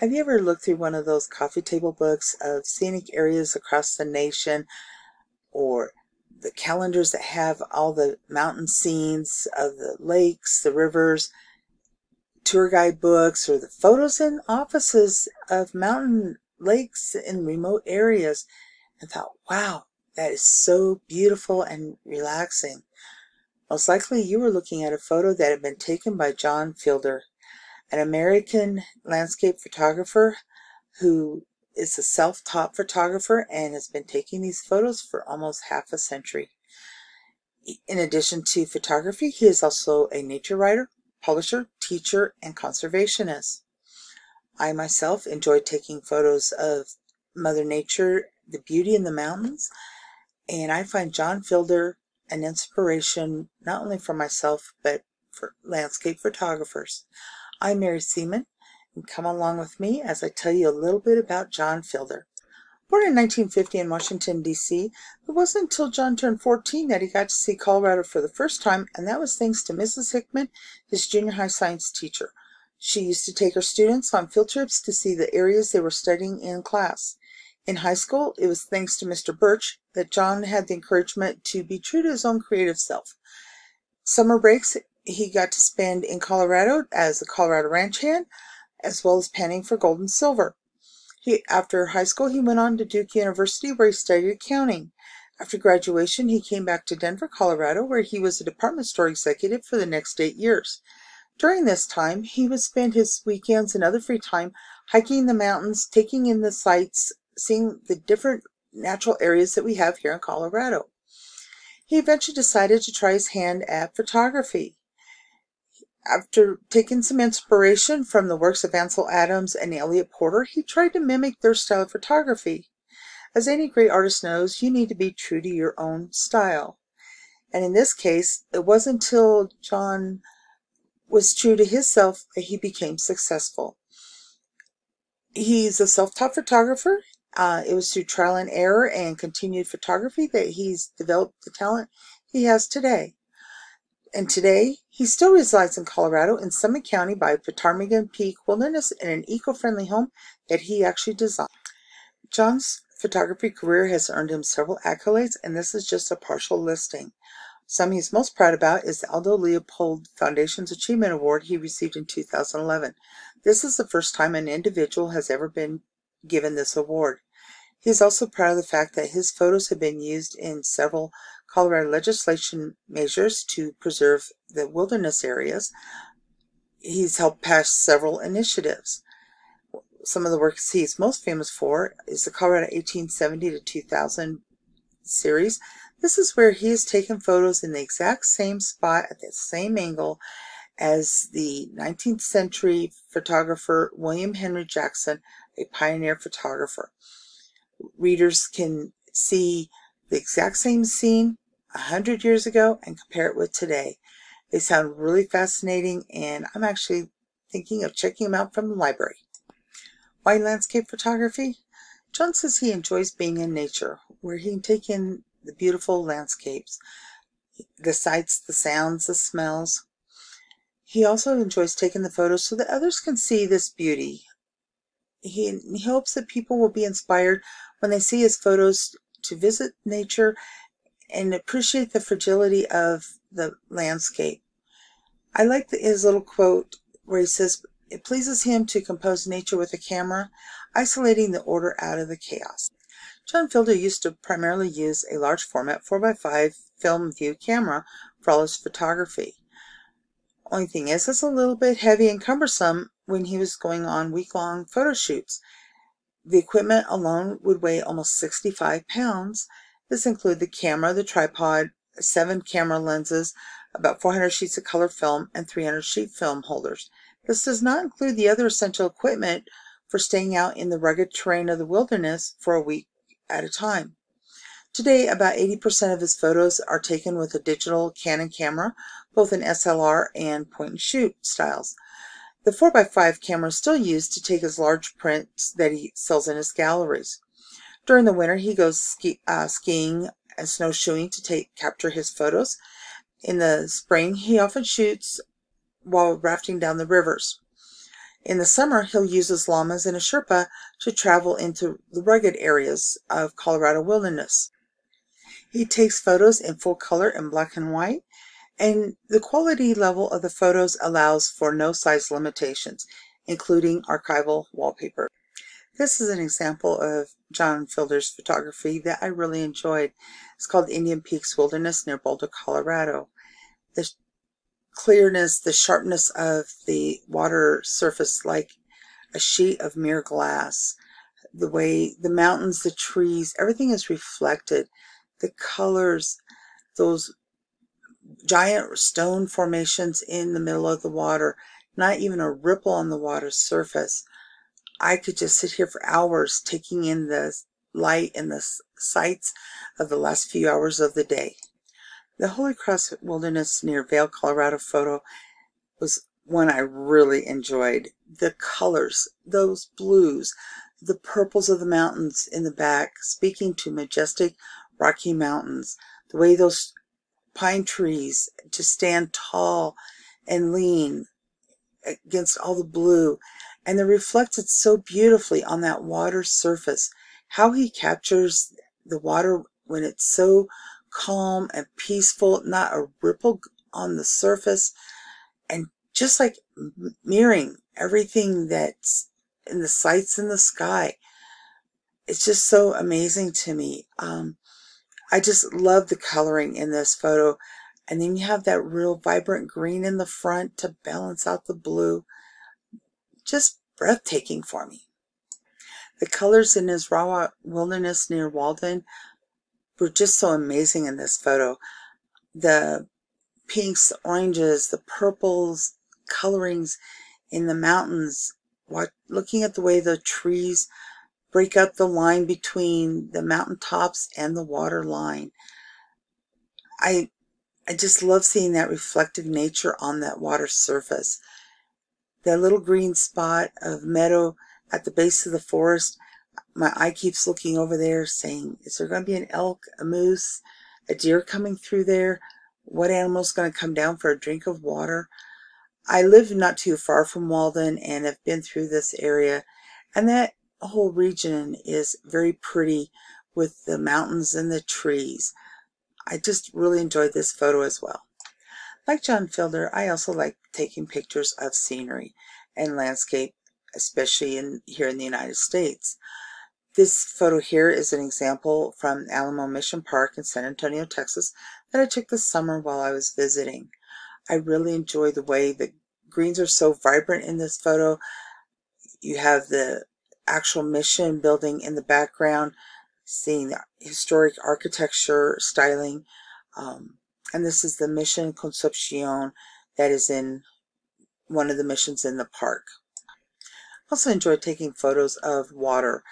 Have you ever looked through one of those coffee table books of scenic areas across the nation or the calendars that have all the mountain scenes of the lakes, the rivers, tour guide books, or the photos in offices of mountain lakes in remote areas and thought, wow, that is so beautiful and relaxing. Most likely you were looking at a photo that had been taken by John Fielder an American landscape photographer who is a self-taught photographer and has been taking these photos for almost half a century. In addition to photography, he is also a nature writer, publisher, teacher, and conservationist. I myself enjoy taking photos of Mother Nature, the beauty in the mountains, and I find John Fielder an inspiration not only for myself but for landscape photographers. I'm Mary Seaman, and come along with me as I tell you a little bit about John Fielder. Born in 1950 in Washington, D.C., it wasn't until John turned 14 that he got to see Colorado for the first time, and that was thanks to Mrs. Hickman, his junior high science teacher. She used to take her students on field trips to see the areas they were studying in class. In high school, it was thanks to Mr. Birch that John had the encouragement to be true to his own creative self. Summer breaks he got to spend in Colorado as a Colorado ranch hand, as well as panning for gold and silver. He, after high school, he went on to Duke University, where he studied accounting. After graduation, he came back to Denver, Colorado, where he was a department store executive for the next eight years. During this time, he would spend his weekends and other free time hiking the mountains, taking in the sights, seeing the different natural areas that we have here in Colorado. He eventually decided to try his hand at photography. After taking some inspiration from the works of Ansel Adams and Eliot Porter, he tried to mimic their style of photography. As any great artist knows, you need to be true to your own style. And in this case, it wasn't until John was true to his self that he became successful. He's a self-taught photographer. Uh, it was through trial and error and continued photography that he's developed the talent he has today and today he still resides in Colorado in Summit County by Ptarmigan Peak Wilderness in an eco-friendly home that he actually designed. John's photography career has earned him several accolades, and this is just a partial listing. Some he's most proud about is the Aldo Leopold Foundation's Achievement Award he received in 2011. This is the first time an individual has ever been given this award. He is also proud of the fact that his photos have been used in several Colorado legislation measures to preserve the wilderness areas. He's helped pass several initiatives. Some of the works he's most famous for is the Colorado 1870 to 2000 series. This is where he has taken photos in the exact same spot at the same angle as the 19th century photographer William Henry Jackson, a pioneer photographer. Readers can see the exact same scene a hundred years ago and compare it with today. They sound really fascinating and I'm actually thinking of checking them out from the library. Why landscape photography? John says he enjoys being in nature, where he can take in the beautiful landscapes, the sights, the sounds, the smells. He also enjoys taking the photos so that others can see this beauty. He, he hopes that people will be inspired when they see his photos to visit nature and appreciate the fragility of the landscape. I like the, his little quote where he says, It pleases him to compose nature with a camera, isolating the order out of the chaos. John Fielder used to primarily use a large format 4x5 film view camera for all his photography. Only thing is, it's a little bit heavy and cumbersome when he was going on week-long photo shoots. The equipment alone would weigh almost 65 pounds, this include the camera, the tripod, seven camera lenses, about 400 sheets of color film, and 300 sheet film holders. This does not include the other essential equipment for staying out in the rugged terrain of the wilderness for a week at a time. Today, about 80% of his photos are taken with a digital Canon camera, both in SLR and point-and-shoot styles. The 4x5 camera is still used to take his large prints that he sells in his galleries. During the winter, he goes ski, uh, skiing and snowshoeing to take capture his photos. In the spring, he often shoots while rafting down the rivers. In the summer, he'll use his llamas and a Sherpa to travel into the rugged areas of Colorado wilderness. He takes photos in full color in black and white, and the quality level of the photos allows for no size limitations, including archival wallpaper. This is an example of John Fielder's photography that I really enjoyed. It's called Indian Peaks Wilderness near Boulder, Colorado. The clearness, the sharpness of the water surface like a sheet of mirror glass. The way the mountains, the trees, everything is reflected. The colors, those giant stone formations in the middle of the water, not even a ripple on the water surface. I could just sit here for hours taking in the light and the sights of the last few hours of the day. The Holy Cross Wilderness near Vail, Colorado photo was one I really enjoyed. The colors, those blues, the purples of the mountains in the back, speaking to majestic Rocky Mountains, the way those pine trees just stand tall and lean against all the blue, and they're reflected so beautifully on that water surface. How he captures the water when it's so calm and peaceful, not a ripple on the surface, and just like mirroring everything that's in the sights in the sky. It's just so amazing to me. Um, I just love the coloring in this photo. And then you have that real vibrant green in the front to balance out the blue. Just breathtaking for me. The colors in his Israwa Wilderness near Walden were just so amazing in this photo. The pinks, oranges, the purples, colorings in the mountains. What, looking at the way the trees break up the line between the mountain tops and the water line. I I just love seeing that reflective nature on that water surface. That little green spot of meadow at the base of the forest my eye keeps looking over there saying, is there going to be an elk, a moose, a deer coming through there? What animal's going to come down for a drink of water? I live not too far from Walden and have been through this area, and that whole region is very pretty with the mountains and the trees. I just really enjoyed this photo as well. Like John Fielder, I also like taking pictures of scenery and landscape, especially in here in the United States. This photo here is an example from Alamo Mission Park in San Antonio, Texas that I took this summer while I was visiting. I really enjoy the way the greens are so vibrant in this photo. You have the actual mission building in the background, seeing the historic architecture styling. Um, and this is the Mission Concepcion that is in one of the missions in the park. I Also enjoy taking photos of water.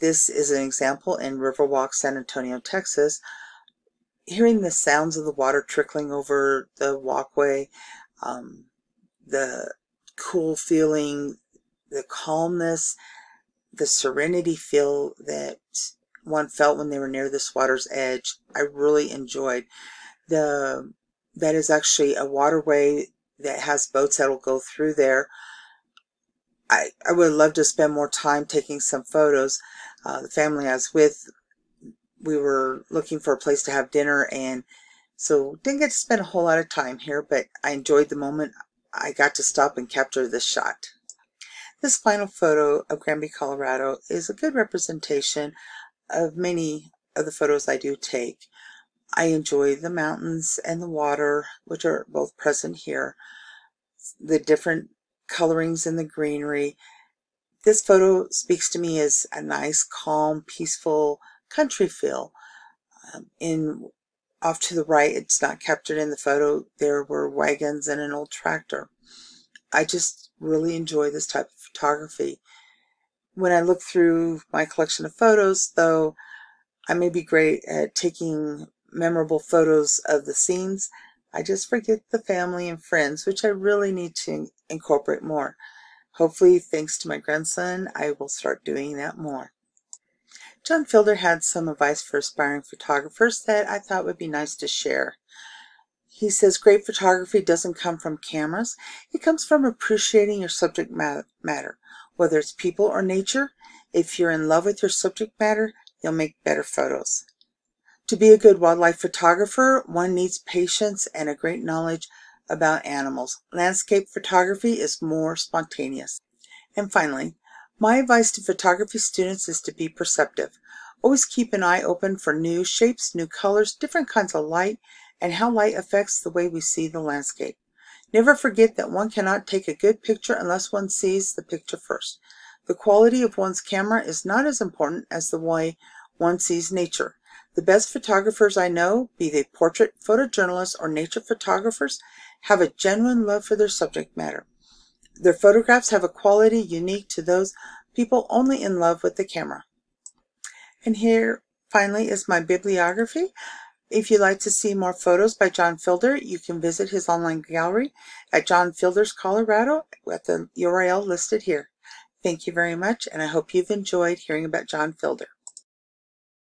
This is an example in Riverwalk, San Antonio, Texas. Hearing the sounds of the water trickling over the walkway, um, the cool feeling, the calmness, the serenity feel that one felt when they were near this water's edge, I really enjoyed. The that is actually a waterway that has boats that will go through there. I, I would love to spend more time taking some photos uh, the family I was with, we were looking for a place to have dinner and so didn't get to spend a whole lot of time here, but I enjoyed the moment I got to stop and capture this shot. This final photo of Granby, Colorado is a good representation of many of the photos I do take. I enjoy the mountains and the water, which are both present here, the different colorings in the greenery, this photo speaks to me as a nice, calm, peaceful country feel. Um, in off to the right, it's not captured in the photo, there were wagons and an old tractor. I just really enjoy this type of photography. When I look through my collection of photos, though, I may be great at taking memorable photos of the scenes, I just forget the family and friends, which I really need to incorporate more. Hopefully, thanks to my grandson, I will start doing that more. John Fielder had some advice for aspiring photographers that I thought would be nice to share. He says great photography doesn't come from cameras, it comes from appreciating your subject matter, whether it's people or nature. If you're in love with your subject matter, you'll make better photos. To be a good wildlife photographer, one needs patience and a great knowledge about animals. Landscape photography is more spontaneous. And finally, my advice to photography students is to be perceptive. Always keep an eye open for new shapes, new colors, different kinds of light, and how light affects the way we see the landscape. Never forget that one cannot take a good picture unless one sees the picture first. The quality of one's camera is not as important as the way one sees nature. The best photographers I know, be they portrait photojournalists or nature photographers, have a genuine love for their subject matter. Their photographs have a quality unique to those people only in love with the camera. And here, finally, is my bibliography. If you'd like to see more photos by John Fielder, you can visit his online gallery at John Fielder's Colorado at the URL listed here. Thank you very much, and I hope you've enjoyed hearing about John Fielder.